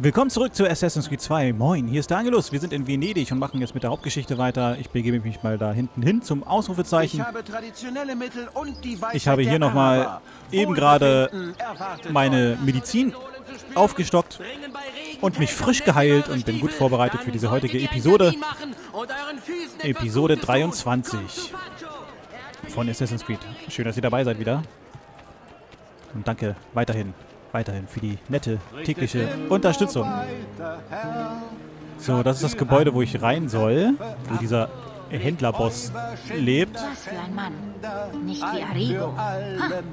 Willkommen zurück zu Assassin's Creed 2. Moin, hier ist der Angelus. Wir sind in Venedig und machen jetzt mit der Hauptgeschichte weiter. Ich begebe mich mal da hinten hin zum Ausrufezeichen. Ich habe traditionelle Mittel und die Weisheit Ich habe hier nochmal eben gerade meine. Medizin aufgestockt und mich frisch geheilt und bin gut vorbereitet für diese heutige Episode. Episode 23 von Assassin's Creed. Schön, dass ihr dabei seid wieder. Und danke weiterhin, weiterhin für die nette tägliche Unterstützung. So, das ist das Gebäude, wo ich rein soll, wo dieser Händlerboss lebt. Was für ein Mann. Nicht wie Arrigo.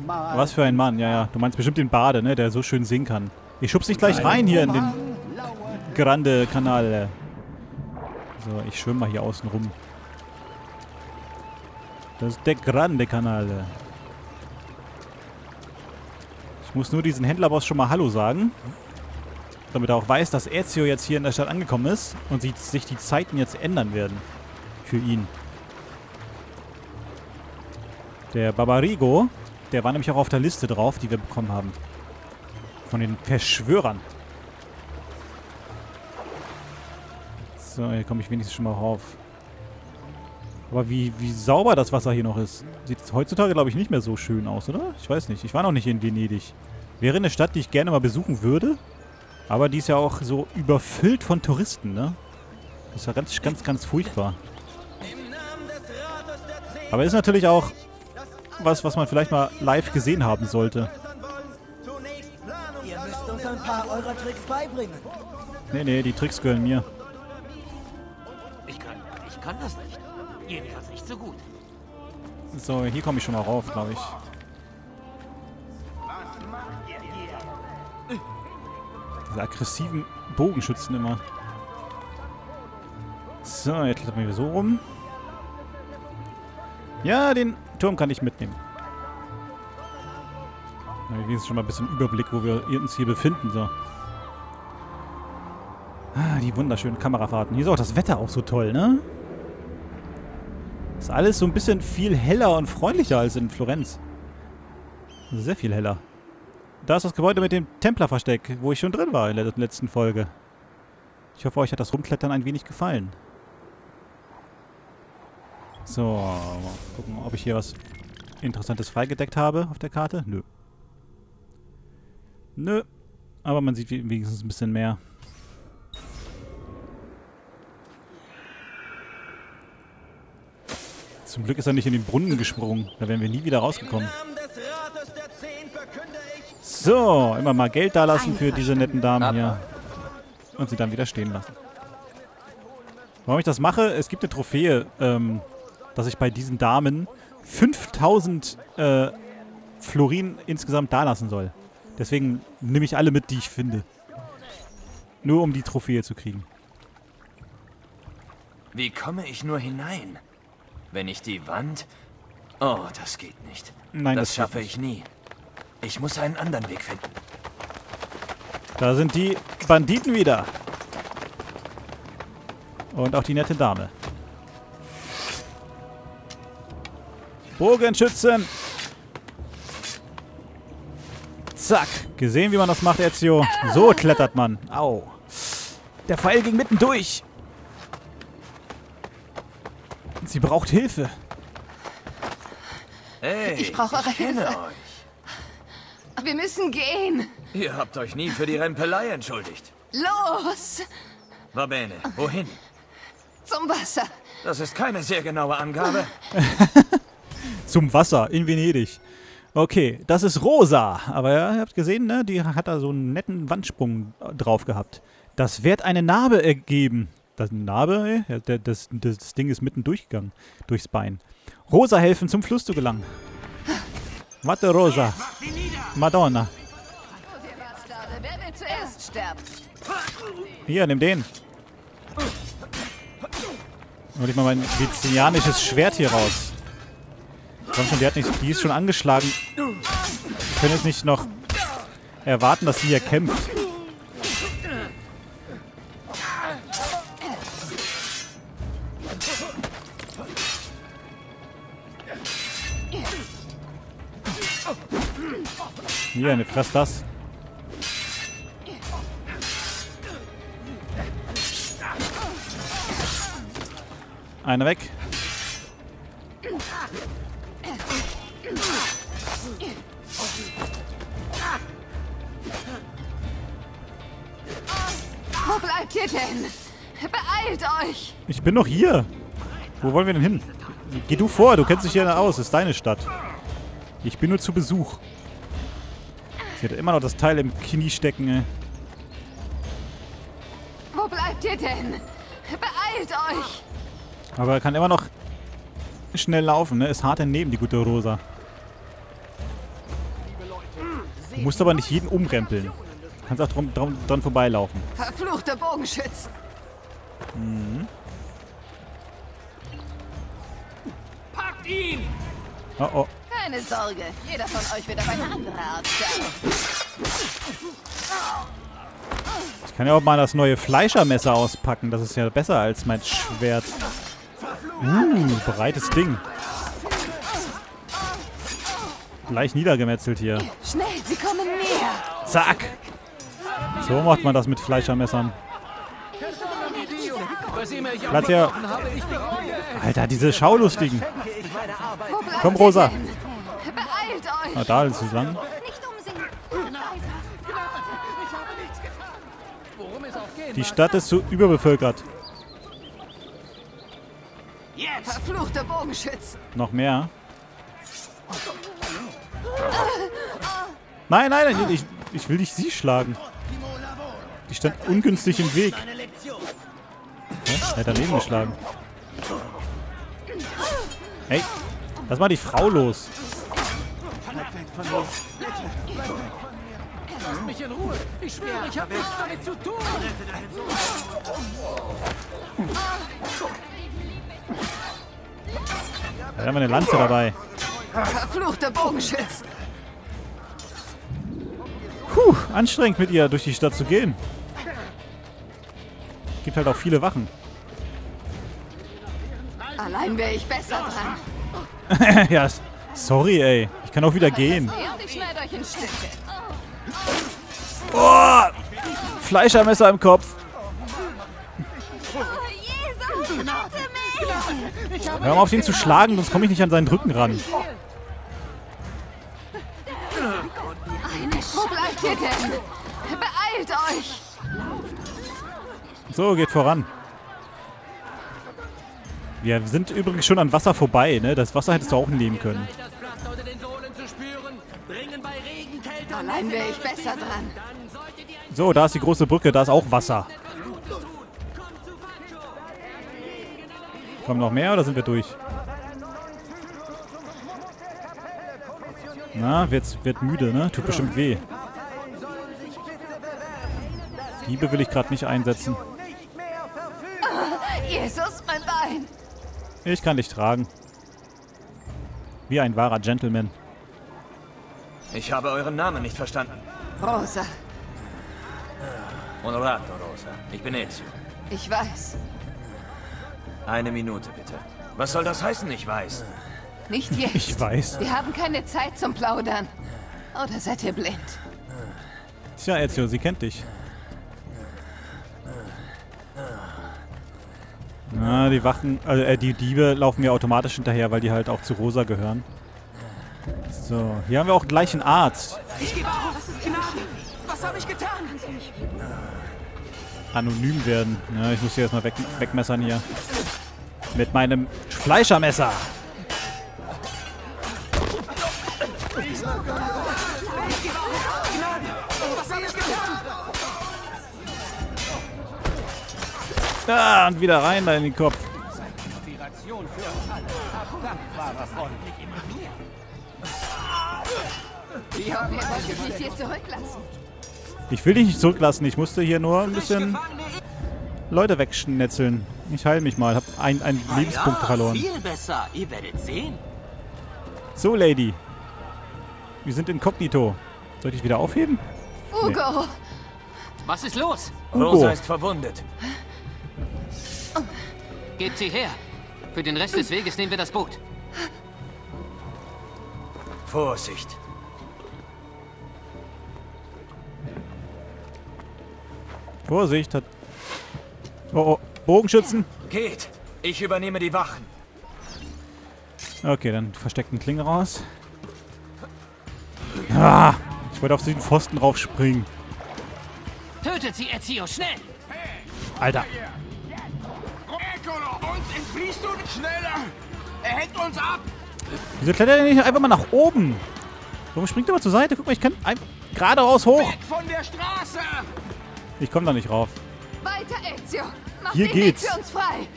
Was für ein Mann, ja, ja. Du meinst bestimmt den Bade, ne, der so schön singen kann. Ich schub's dich gleich rein hier in den Grande Kanal. So, ich schwimme mal hier außen rum. Das ist der Grande Kanal. Ich muss nur diesen Händlerboss schon mal Hallo sagen. Damit er auch weiß, dass Ezio jetzt hier in der Stadt angekommen ist und sich die Zeiten jetzt ändern werden. Für ihn. Der Barbarigo, der war nämlich auch auf der Liste drauf, die wir bekommen haben. Von den Verschwörern. So, hier komme ich wenigstens schon mal rauf. Aber wie, wie sauber das Wasser hier noch ist. Sieht heutzutage, glaube ich, nicht mehr so schön aus, oder? Ich weiß nicht. Ich war noch nicht in Venedig. Wäre eine Stadt, die ich gerne mal besuchen würde. Aber die ist ja auch so überfüllt von Touristen, ne? Das ist ja ganz, ganz, ganz furchtbar. Aber ist natürlich auch was, was man vielleicht mal live gesehen haben sollte. Ihr müsst uns ein paar eurer Tricks beibringen. Nee, nee, die Tricks gehören mir. Ich kann, ich kann das nicht. Jedenfalls nicht so gut. So, hier komme ich schon mal rauf, glaube ich. Diese aggressiven Bogenschützen immer. So, jetzt klettern wir so rum. Ja, den Turm kann ich mitnehmen. Na, wenigstens schon mal ein bisschen Überblick, wo wir uns hier befinden. So. Ah, die wunderschönen Kamerafahrten. Hier ist auch das Wetter auch so toll, ne? Ist alles so ein bisschen viel heller und freundlicher als in Florenz. Sehr viel heller. Da ist das Gebäude mit dem Templerversteck, wo ich schon drin war in der letzten Folge. Ich hoffe, euch hat das Rumklettern ein wenig gefallen. So, mal gucken, ob ich hier was Interessantes freigedeckt habe auf der Karte. Nö. Nö. Aber man sieht wenigstens ein bisschen mehr. Zum Glück ist er nicht in den Brunnen gesprungen. Da wären wir nie wieder rausgekommen. So, immer mal Geld da lassen für diese netten Damen hier. Und sie dann wieder stehen lassen. Warum ich das mache? Es gibt eine Trophäe, ähm, dass ich bei diesen Damen 5000 äh, Florin insgesamt dalassen soll. Deswegen nehme ich alle mit, die ich finde. Nur um die Trophäe zu kriegen. Wie komme ich nur hinein? Wenn ich die Wand... Oh, das geht nicht. Nein, das, das, schaffe ich nie. Ich muss einen anderen Weg finden. Da sind die Banditen wieder. Und auch die nette Dame. Bogenschützen! Zack. Gesehen, wie man das macht, Ezio? So klettert man. Au. Der Pfeil ging mitten durch. Sie braucht Hilfe. Hey, Ich brauche eure kenne Hilfe. euch. Wir müssen gehen. Ihr habt euch nie für die Rempelei entschuldigt. Los! Va bene, wohin? Zum Wasser. Das ist keine sehr genaue Angabe. Zum Wasser in Venedig. Okay, das ist Rosa. Aber ja, ihr habt gesehen, ne? Die hat da so einen netten Wandsprung drauf gehabt. Das wird eine Narbe ergeben. Das Narbe? Der- das, das Ding ist mitten durchgegangen. Durchs Bein. Rosa helfen, zum Fluss zu gelangen. Warte, Rosa. Madonna. Hier, nimm den. Hol ich mal mein venezianisches Schwert hier raus. Komm schon, die, hat nicht, die ist schon angeschlagen. Wir können jetzt nicht noch erwarten, dass sie hier kämpft. Hier, eine fress das. Einer weg. Wo bleibt ihr denn? Beeilt euch! Ich bin noch hier. Wo wollen wir denn hin? Geh du vor, du kennst dich hier aus. Das ist deine Stadt. Ich bin nur zu Besuch. Sie hat immer noch das Teil im Knie stecken, ey. Wo bleibt ihr denn? Beeilt euch! Aber er kann immer noch schnell laufen, ne? Ist hart daneben, die gute Rosa. Du musst aber nicht jeden umrempeln. Du kannst auch drum, drum, dran vorbeilaufen. Verfluchte Bogenschützen! Packt ihn! Oh, oh. Keine Sorge, jeder von euch wird auf eine andere Art sterben. Ich kann ja auch mal das neue Fleischermesser auspacken. Das ist ja besser als mein Schwert. Uh, breites Ding. Gleich niedergemetzelt hier. Schnell, sie kommen näher! Zack. So macht man das mit Fleischermessern. Platz bereue. Alter, diese Schaulustigen. Komm, Rosa. Ah, da ist es lang. Die Stadt ist zu überbevölkert. Verfluchte Bogenschützen! Noch mehr. Nein, nein, nein, ich, ich will nicht sie schlagen. Die stand ungünstig im Weg. Hä? Er hat daneben geschlagen. Hey, lass mal die Frau los. Lasst mich in Ruhe. Ich schwöre, ich habe nichts damit zu tun. Da haben wir eine Lanze dabei. Verfluchte Bogenschützen! Puh, anstrengend mit ihr durch die Stadt zu gehen. Gibt halt auch viele Wachen. Allein wäre ich besser dran. ja, sorry, ey. Ich kann auch wieder gehen. Oh, Fleischermesser im Kopf. Hör mal auf, den zu schlagen, sonst komme ich nicht an seinen Rücken ran. Wo bleibt ihr denn? Beeilt euch! So, geht voran. Wir sind übrigens schon an Wasser vorbei, ne? Das Wasser hättest du auch nehmen können. Allein wäre ich besser dran. So, da ist die große Brücke, da ist auch Wasser. Kommen noch mehr oder sind wir durch? Na, wird, wird müde, ne? Tut bestimmt weh. Diebe will ich gerade nicht einsetzen. Ich kann dich tragen. Wie ein wahrer Gentleman. Ich habe euren Namen nicht verstanden. Rosa, Honorato, Rosa. Ich bin Ezio. ich weiß. Eine Minute, bitte. Was soll das heißen, ich weiß? Nicht jetzt. Ich weiß. Wir haben keine Zeit zum Plaudern. Oder seid ihr blind? Tja, Ezio, sie kennt dich. Na, die Wachen, äh, die Diebe laufen mir automatisch hinterher, weil die halt auch zu Rosa gehören. So, hier haben wir auch gleich einen Arzt. Ich gebe auf. Das ist Gnade. Was habe ich getan? Anonym werden. Ja, ich muss hier erstmal weg, wegmessern hier. Mit meinem Fleischermesser. Ah, und wieder rein da in den Kopf. Ich will dich nicht zurücklassen. Ich musste hier nur ein bisschen Leute wegschnetzeln. Ich heile mich mal. Hab ein, einen Lebenspunkt verloren. So, Lady. Wir sind inkognito. Soll ich dich wieder aufheben? Ugo! Was ist los? Hugo. Rosa ist verwundet. Gebt sie her. Für den Rest des Weges nehmen wir das Boot. Vorsicht. Vorsicht. Hat oh, oh. Bogenschützen. Geht. Ich übernehme die Wachen. Okay, dann versteckten Klinge raus. Ah, ich wollte auf diesen Pfosten raufspringen. Tötet sie, Ezio, schnell! Alter. Entfliehst du nicht schneller! Er hängt uns ab! Wieso klettert er nicht einfach mal nach oben? Warum springt er mal zur Seite? Guck mal, ich kann einfach geradeaus hoch. Weg von der Straße! Ich komme da nicht rauf. Weiter, Ezio! Mach Hier den geht's. Weg für uns frei!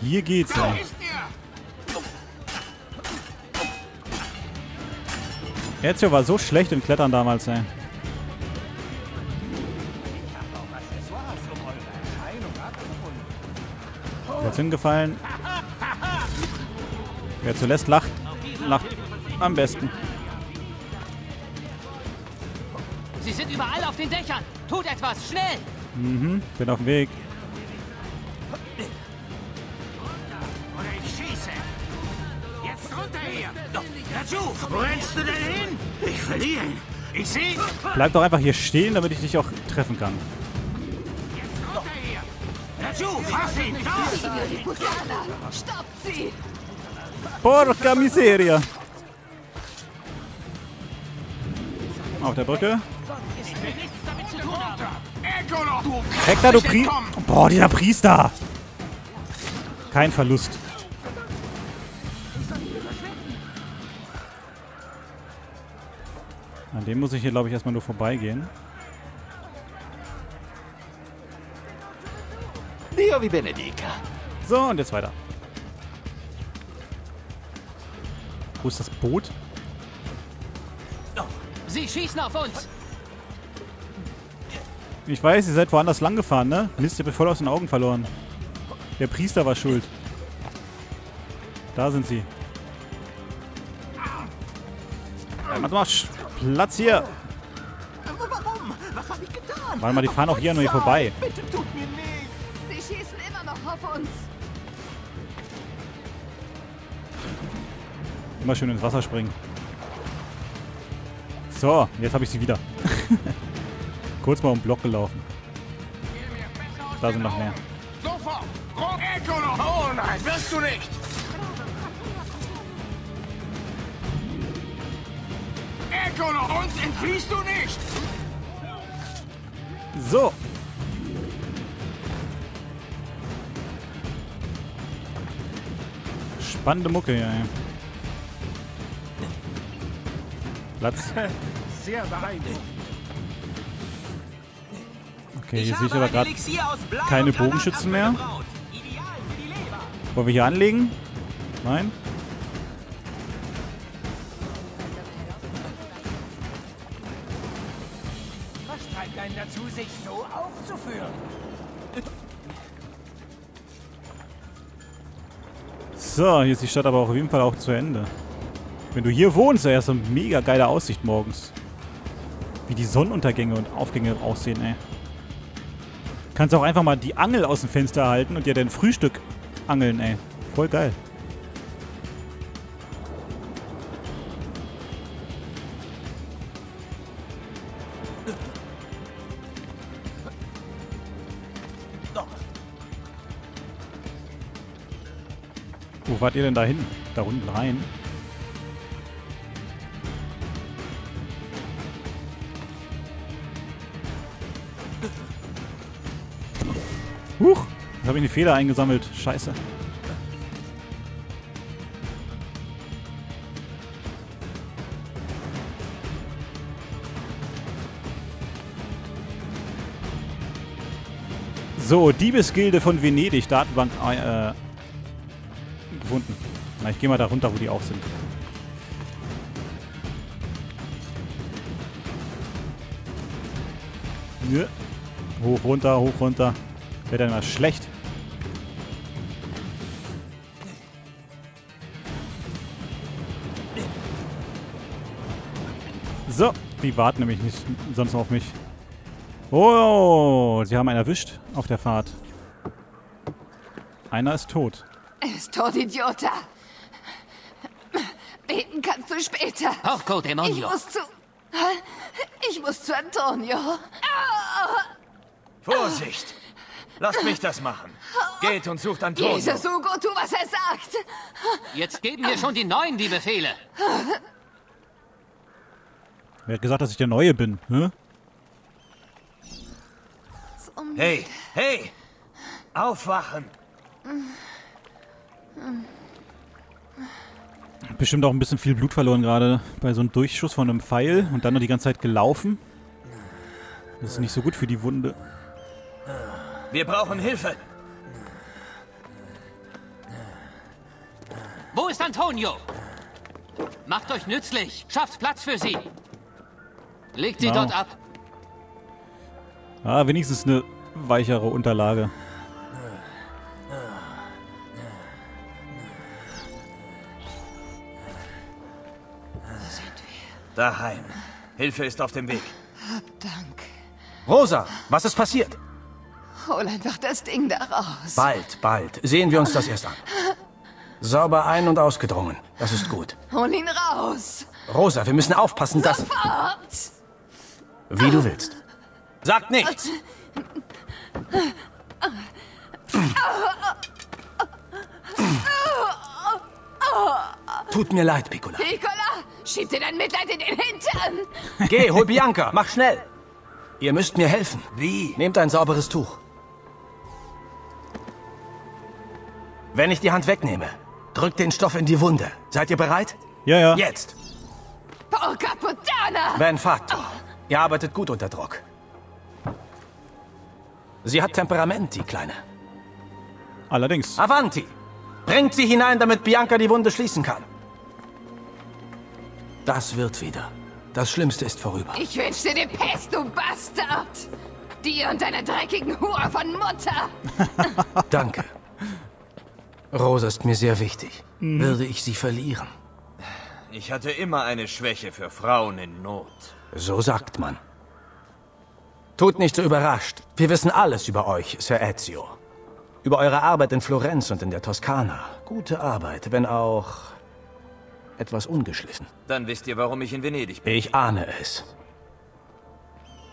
Hier geht's Da ja. ist er! Ezio war so schlecht im Klettern damals, ey. Jetzt hingefallen. Wer zuletzt lacht, lacht am besten. Sie sind überall auf den Dächern! Tut etwas, schnell! Mhm, bin auf dem Weg. Oder ich schieße! Jetzt runter hier! Dazu! Wo rennst du denn hin? Ich verliere ihn! Ich sehe ihn! Bleib doch einfach hier stehen, damit ich dich auch treffen kann. Jetzt runter hier! Dazu! Fass ihn! Stoppt sie! Porca miseria. Auf der Brücke. Hector, du kannst nicht Pri... entkommen. Boah, dieser Priester. Kein Verlust. An dem muss ich hier, glaube ich, erstmal nur vorbeigehen. Dio wie Benedica. So, und jetzt weiter. Wo ist das Boot? Sie schießen auf uns! Ich weiß, ihr seid woanders lang gefahren, ne? Mist, ihr habt voll aus den Augen verloren. Der Priester war schuld. Da sind sie. Mach mal Platz hier. Warum? Was habe ich getan? Warte mal, die fahren auch hier an mir vorbei. Bitte tut Immer schön ins Wasser springen. So, jetzt habe ich sie wieder. Kurz mal um den Block gelaufen. Da sind noch mehr. Sofort! Oh nein, wirst du nicht! Uns entfliehst du nicht! So. Spannende Mucke hier, ey. Platz. Sehr beeindruckend. Okay, hier sehe ich aber gerade keine Bogenschützen mehr. Wollen wir hier anlegen? Nein? Was treibt einen dazu, sich so aufzuführen? So, hier ist die Stadt aber auch auf jeden Fall auch zu Ende. Wenn du hier wohnst, ja, ist so eine mega geile Aussicht morgens. Wie die Sonnenuntergänge und Aufgänge aussehen, ey. Kannst auch einfach mal die Angel aus dem Fenster halten und dir dein Frühstück angeln, ey. Voll geil. Wo wart ihr denn da hin? Da unten rein? Jetzt habe ich eine Feder eingesammelt. Scheiße. So, Diebesgilde von Venedig, Datenbank äh, gefunden. Na, ich gehe mal da runter, wo die auch sind. Nö. Hoch, runter, hoch, runter. Wird dann mal schlecht. So, die warten nämlich nicht sonst noch auf mich. Oh, sie haben einen erwischt auf der Fahrt. Einer ist tot. Er ist tot, Idiota! Beten kannst du später. Porco Ich Demonio! muss zu... Ich muss zu Antonio. Vorsicht! Lasst mich das machen. Geht und sucht Antonio. Jesus Hugo, tu, was er sagt. Jetzt geben mir schon die Neuen die Befehle. Wer hat gesagt, dass ich der Neue bin? Hä? Hey, hey! Aufwachen! Bestimmt auch ein bisschen viel Blut verloren gerade bei so einem Durchschuss von einem Pfeil und dann noch die ganze Zeit gelaufen. Das ist nicht so gut für die Wunde. Wir brauchen Hilfe! Wo ist Antonio? Macht euch nützlich. Schafft Platz für sie. Legt sie Ja. dort ab. Ah, wenigstens eine weichere Unterlage. Daheim. Hilfe ist auf dem Weg. Dank. Rosa, was ist passiert? Hol einfach das Ding da raus. Bald, bald. Sehen wir uns das erst an. Sauber ein- und ausgedrungen. Das ist gut. Hol ihn raus. Rosa, wir müssen aufpassen, dass... Wie du willst. Sagt nichts. Tut mir leid, Piccola. Nicola, schieb dir dein Mitleid in den Hintern. Geh, hol Bianca. Mach schnell. Ihr müsst mir helfen. Wie? Nehmt ein sauberes Tuch. Wenn ich die Hand wegnehme, drückt den Stoff in die Wunde. Seid ihr bereit? Ja, ja. Jetzt. Porca puttana. Ben Fatto. Ihr arbeitet gut unter Druck. Sie hat Temperament, die Kleine. Allerdings. Avanti! Bringt sie hinein, damit Bianca die Wunde schließen kann. Das wird wieder. Das Schlimmste ist vorüber. Ich wünschte dir Pest, du Bastard. Dir und deiner dreckigen Hure von Mutter. Danke. Rosa ist mir sehr wichtig. Würde ich sie verlieren? Ich hatte immer eine Schwäche für Frauen in Not. So sagt man. Tut nicht so überrascht. Wir wissen alles über euch, Sir Ezio. Über eure Arbeit in Florenz und in der Toskana. Gute Arbeit, wenn auch etwas ungeschliffen. Dann wisst ihr, warum ich in Venedig bin. Ich ahne es.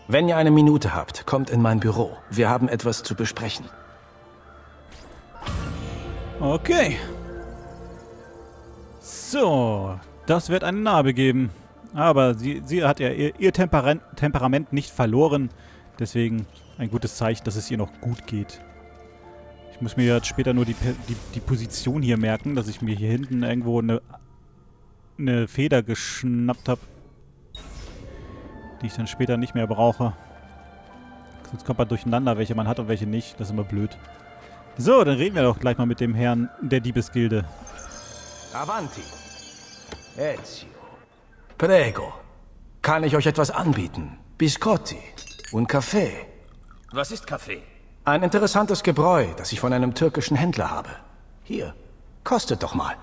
Wenn ihr eine Minute habt, kommt in mein Büro. Wir haben etwas zu besprechen. Okay. So, das wird eine Narbe geben. Aber sie, sie hat ja ihr, ihr Tempera Temperament nicht verloren. Deswegen ein gutes Zeichen, dass es ihr noch gut geht. Ich muss mir jetzt später nur die, die, die Position hier merken, dass ich mir hier hinten irgendwo eine, eine Feder geschnappt habe. Die ich dann später nicht mehr brauche. Sonst kommt man durcheinander, welche man hat und welche nicht. Das ist immer blöd. So, dann reden wir doch gleich mal mit dem Herrn der Diebesgilde. Avanti. Ezio. Prego. Kann ich euch etwas anbieten? Biscotti. Un Kaffee. Was ist Kaffee? Ein interessantes Gebräu, das ich von einem türkischen Händler habe. Hier, kostet doch mal.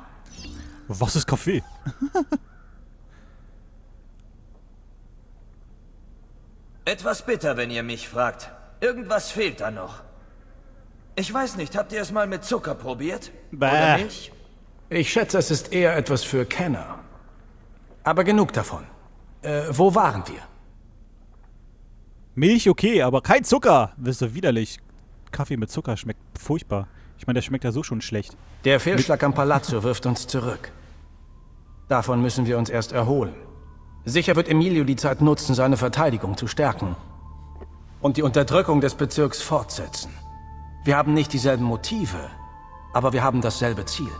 Was ist Kaffee? Etwas bitter, wenn ihr mich fragt. Irgendwas fehlt da noch. Ich weiß nicht, habt ihr es mal mit Zucker probiert? Oder Bäh. Milch? Ich schätze, es ist eher etwas für Kenner. Aber genug davon. Äh, wo waren wir? Milch okay, aber kein Zucker. Das ist doch widerlich. Kaffee mit Zucker schmeckt furchtbar. Ich meine, der schmeckt ja so schon schlecht. Der Fehlschlag am Palazzo wirft uns zurück. Davon müssen wir uns erst erholen. Sicher wird Emilio die Zeit nutzen, seine Verteidigung zu stärken. Und die Unterdrückung des Bezirks fortsetzen. Wir haben nicht dieselben Motive, aber wir haben dasselbe Ziel.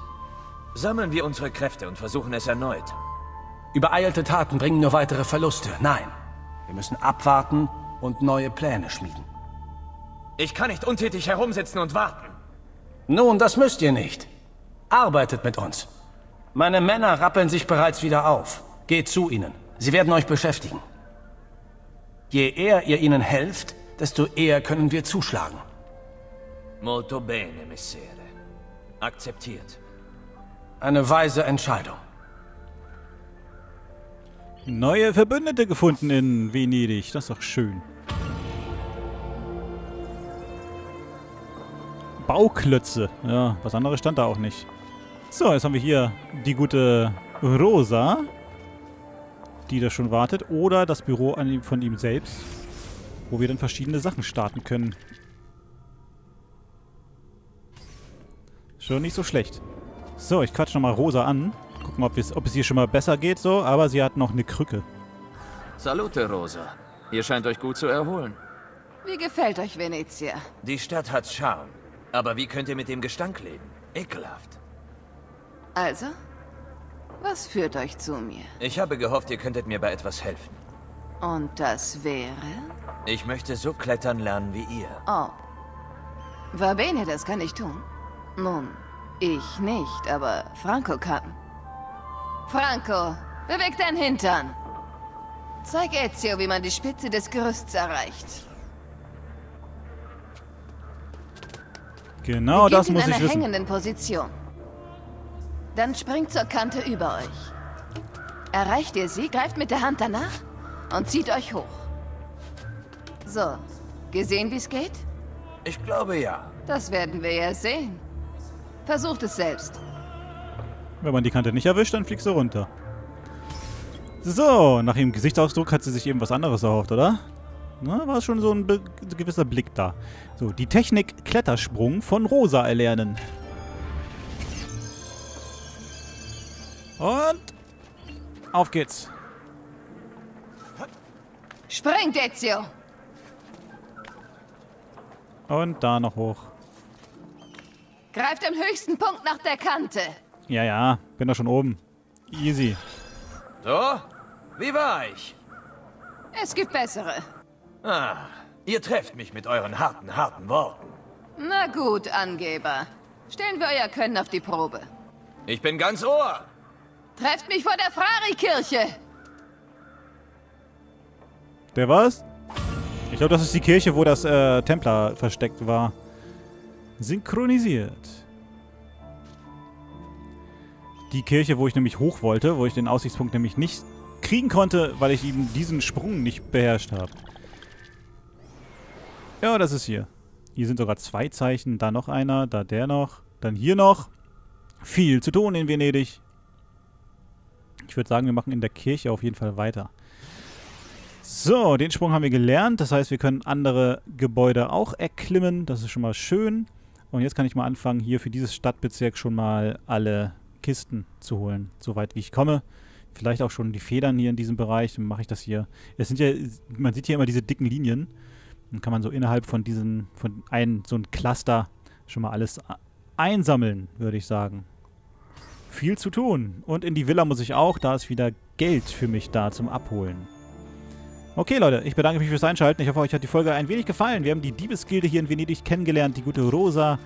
Sammeln wir unsere Kräfte und versuchen es erneut. Übereilte Taten bringen nur weitere Verluste. Nein, wir müssen abwarten und neue Pläne schmieden. Ich kann nicht untätig herumsitzen und warten. Nun, das müsst ihr nicht. Arbeitet mit uns. Meine Männer rappeln sich bereits wieder auf. Geht zu ihnen. Sie werden euch beschäftigen. Je eher ihr ihnen helft, desto eher können wir zuschlagen. Molto bene, Messere. Akzeptiert. Eine weise Entscheidung. Neue Verbündete gefunden in Venedig. Das ist doch schön. Bauklötze. Ja, was anderes stand da auch nicht. So, jetzt haben wir hier die gute Rosa, die da schon wartet. Oder das Büro ihm, von ihm selbst, wo wir dann verschiedene Sachen starten können. Schon nicht so schlecht. So, ich quatsch nochmal Rosa an. Gucken, ob es, ob es ihr schon mal besser geht so, aber sie hat noch eine Krücke. Salute, Rosa. Ihr scheint euch gut zu erholen. Wie gefällt euch Venezia? Die Stadt hat Charme. Aber wie könnt ihr mit dem Gestank leben? Ekelhaft. Also? Was führt euch zu mir? Ich habe gehofft, ihr könntet mir bei etwas helfen. Und das wäre? Ich möchte so klettern lernen wie ihr. Oh. Va bene, das kann ich tun. Nun, ich nicht, aber Franco kann. Franco, beweg dein Hintern. Zeig Ezio, wie man die Spitze des Gerüsts erreicht. Genau Beginnt das muss in ich einer wissen. hängenden Position. Dann springt zur Kante über euch. Erreicht ihr sie, greift mit der Hand danach und zieht euch hoch. So, gesehen, wie es geht? Ich glaube ja. Das werden wir ja sehen. Versucht es selbst. Wenn man die Kante nicht erwischt, dann fliegst du runter. So, nach ihrem Gesichtsausdruck hat sie sich eben was anderes erhofft, oder? Na, war schon so ein gewisser Blick da. So, die Technik Klettersprung von Rosa erlernen. Und auf geht's. Springt, Ezio! Und da noch hoch. Greift am höchsten Punkt nach der Kante. Ja, ja, bin da schon oben. Easy. So? Wie war ich? Es gibt bessere. Ah, ihr trefft mich mit euren harten, harten Worten. Na gut, Angeber. Stellen wir euer Können auf die Probe. Ich bin ganz Ohr. Trefft mich vor der Frari-Kirche. Der was? Ich glaube, das ist die Kirche, wo das äh, Templer versteckt war. Synchronisiert. Die Kirche, wo ich nämlich hoch wollte, wo ich den Aussichtspunkt nämlich nicht kriegen konnte, weil ich eben diesen Sprung nicht beherrscht habe. Ja, das ist hier. Hier sind sogar zwei Zeichen. Da noch einer, da der noch, dann hier noch. Viel zu tun in Venedig. Ich würde sagen, wir machen in der Kirche auf jeden Fall weiter. So, den Sprung haben wir gelernt. Das heißt, wir können andere Gebäude auch erklimmen. Das ist schon mal schön. Und jetzt kann ich mal anfangen, hier für dieses Stadtbezirk schon mal alle Kisten zu holen, soweit wie ich komme. Vielleicht auch schon die Federn hier in diesem Bereich. Dann mache ich das hier. Es sind ja, man sieht hier immer diese dicken Linien. Dann kann man so innerhalb von diesen, von ein, so ein Cluster schon mal alles einsammeln, würde ich sagen. Viel zu tun. Und in die Villa muss ich auch. Da ist wieder Geld für mich da zum Abholen. Okay, Leute, ich bedanke mich fürs Einschalten. Ich hoffe, euch hat die Folge ein wenig gefallen. Wir haben die Diebesgilde hier in Venedig kennengelernt, die gute Rosa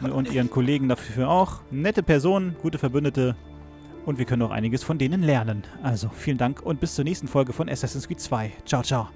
und ihren Kollegen dafür auch. Nette Personen, gute Verbündete und wir können auch einiges von denen lernen. Also, vielen Dank und bis zur nächsten Folge von Assassin's Creed 2. Ciao, ciao.